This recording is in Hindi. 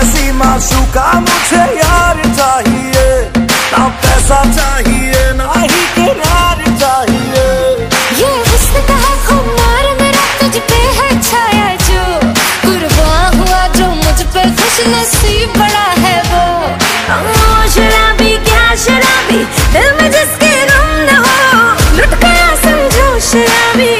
ऐसी माशू का मुझे यार चाहिए। ना पैसा चाहिए, ना ही किरार चाहिए। ये हुस्न का है खुमार, मेरा तुझ पे है छाया जो। कुर्बान हुआ जो मुझ पे खुश नसीब बड़ा है वो। ओ शराबी, क्या शराबी? दिल में जिसके गम न हो। लुट गया समझो शराबी।